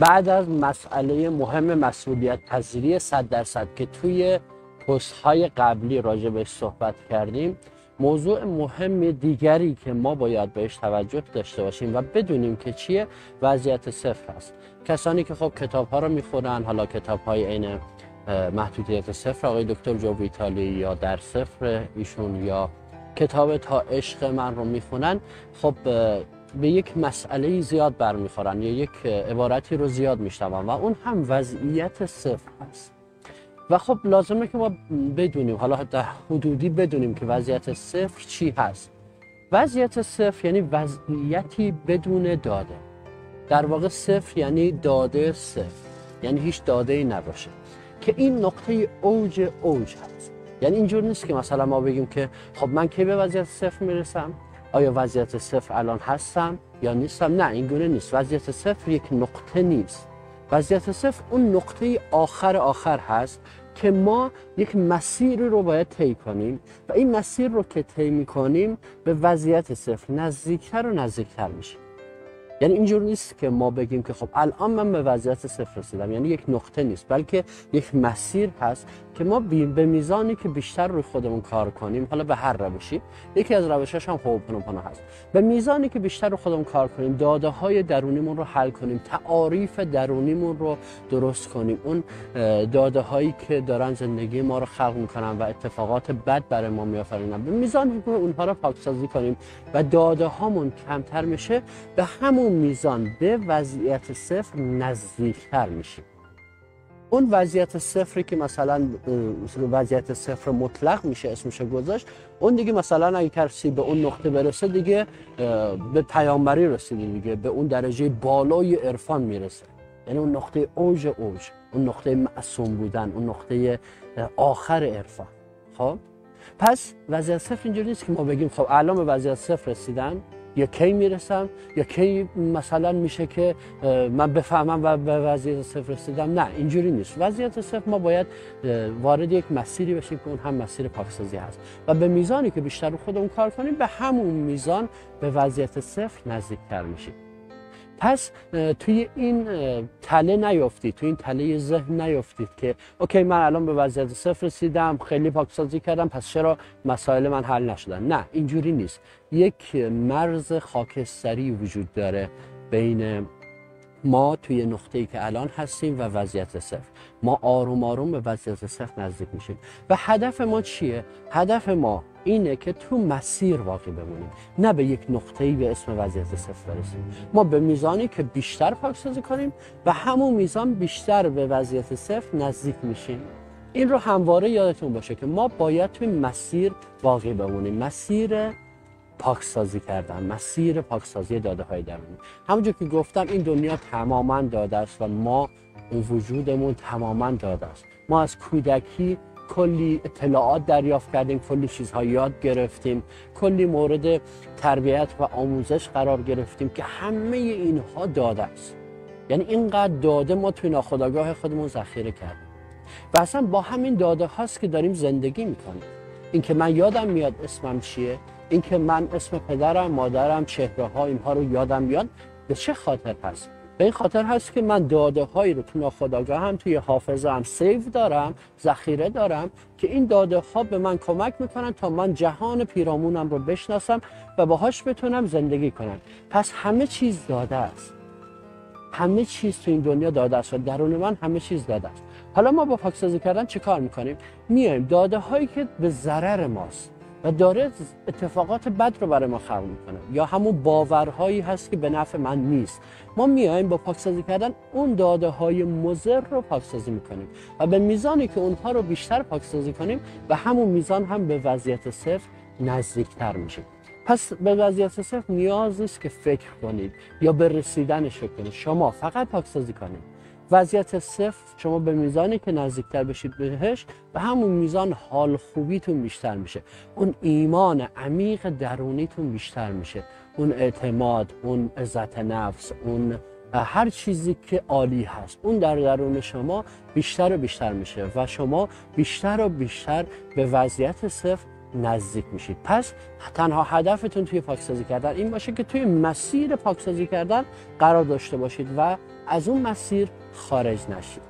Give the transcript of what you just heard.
بعد از مسئله مهم مسئولیت پذیری 100 درصد که توی پست های قبلی راجع بهش صحبت کردیم موضوع مهم دیگری که ما باید بهش توجه داشته باشیم و بدونیم که چیه وضعیت صفر هست. کسانی که خب کتاب ها رو می‌خورن حالا کتاب های عین محدودیت صفر آقای دکتر جوویتالی یا در صفر ایشون یا کتاب تا عشق من رو می‌خونن خب به یک مسئله زیاد برمیخورن یا یک عبارتی رو زیاد میشنون و اون هم وضعیت صفر هست و خب لازمه که ما بدونیم حالا در حدودی بدونیم که وضعیت صفر چی هست. وضعیت صفر یعنی وضعیتی بدون داده. در واقع صفر یعنی داده صفر یعنی هیچ داده ای نباشه. که این نقطه اوج اوج هست. یعنی اینجور نیست که مثلا ما بگیم که خب من کی به وضعیت صفر می‌رسم؟ آیا وضعیت صفر الان هستم یا نیستم؟ نه این گونه نیست. وضعیت صفر یک نقطه نیست. وضعیت صفر اون نقطه آخر آخر هست که ما یک مسیر رو باید طی کنیم و این مسیر رو که طی می‌کنیم به وضعیت صفر نزدیکتر و نزدیکتر میشیم یعنی اینجور نیست که ما بگیم که خب الان من به وضعیت صفر رسیدم. یعنی یک نقطه نیست بلکه یک مسیر هست که ما به میزانی که بیشتر روی خودمون کار کنیم حالا به هر روشی یکی از روشاش هم هوپنوپنو هست. به میزانی که بیشتر رو خودمون کار کنیم داده های درونیمون رو حل کنیم تعاریف درونیمون رو درست کنیم. اون داده هایی که دارن زندگی ما رو خلق می‌کنن و اتفاقات بد برای ما میآفرینن. به میزانی که اونها رو پاکسازی کنیم و داده هامون کمتر میشه به همون میزان به وضعیت صفر نزدیکتر میشیم اون وضعیت صفری که مثلا وضعیت صفر مطلق میشه اسمش گذاشت اون دیگه مثلا اگه کسی به اون نقطه برسه دیگه به پیامبری رسیده دیگه به اون درجه بالای عرفان می‌رسه. یعنی اون نقطه اوج اوج اون نقطه معصوم بودن اون نقطه آخر عرفان. خب؟ پس وضعیت صفر اینجوری نیست که ما بگیم خب الان به وضعیت صفر رسیدن. یا کی می‌رسم؟ یا کی مثلا میشه که من بفهمم و به وضعیت صفر رسیدم؟ نه اینجوری نیست. وضعیت صفر ما باید وارد یک مسیری بشیم که اون هم مسیر پاکسازی هست. و به میزانی که بیشتر خودمون کار کنیم به همون میزان به وضعیت صفر نزدیکتر میشیم. پس توی این تله نیافتید توی این تله ذهن نیافتید که اوکی من الان به وضعیت صفر رسیدم خیلی پاکسازی کردم پس چرا مسائل من حل نشدن؟ نه اینجوری نیست. یک مرز خاکستری وجود داره بین ما توی نقطه ای که الان هستیم و وضعیت صفر ما آروم آروم به وضعیت صفر نزدیک میشیم. و هدف ما چیه؟ هدف ما اینه که تو مسیر باقی بمونیم. نه به یک نقطه ای به اسم وضعیت صفر برسیم. ما به میزانی که بیشتر پاکسازی کنیم و همون میزان بیشتر به وضعیت صفر نزدیک میشیم. این رو همواره یادتون باشه که ما باید توی مسیر باقی بمونیم. مسیر پاکسازی کردن مسیر پاکسازی داده های درونی. همونجور که گفتم این دنیا تماما داده است و ما وجودمون تماما داده است. ما از کودکی کلی اطلاعات دریافت کردیم کلی چیزها یاد گرفتیم کلی مورد تربیت و آموزش قرار گرفتیم که همه اینها داده است. یعنی اینقدر داده ما توی ناخودآگاه خودمون ذخیره کردیم. و اصلا با همین داده هاست که داریم زندگی می‌کنیم. اینکه من یادم میاد اسمم چیه؟ اینکه من اسم پدرم مادرم چهره ها اینها رو یادم میاد به چه خاطر هست؟ به این خاطر هست که من داده هایی رو تو ناخودآگاه هم توی حافظه هم سیو دارم ذخیره دارم که این داده ها به من کمک می‌کنن تا من جهان پیرامونم رو بشناسم و باهاش بتونم زندگی کنم. پس همه چیز داده است. همه چیز تو این دنیا داده است و درون من همه چیز داده است. حالا ما با پاکسازی کردن چه کار می‌کنیم؟ میایم. داده هایی که به ضرر ماست. و داره اتفاقات بد رو برای ما خلق می‌کنه. یا همون باورهایی هست که به نفع من نیست. ما میایم با پاکسازی کردن اون داده های مضر رو پاکسازی می‌کنیم و به میزانی که اونها رو بیشتر پاکسازی کنیم و همون میزان هم به وضعیت صفر نزدیکتر میشیم. پس به وضعیت صفر نیاز نیست که فکر کنید یا به رسیدنش کنید. شما فقط پاکسازی کنید. وضعیت صفر شما به میزانی که نزدیکتر بشید بهش به همون میزان حال خوبیتون بیشتر میشه. اون ایمان عمیق درونیتون بیشتر میشه. اون اعتماد اون عزت نفس اون هر چیزی که عالی هست اون در درون شما بیشتر و بیشتر میشه و شما بیشتر و بیشتر به وضعیت صفر نزدیک میشید. پس تنها هدفتون توی پاکسازی کردن این باشه که توی مسیر پاکسازی کردن قرار داشته باشید و از اون مسیر خارج نشید.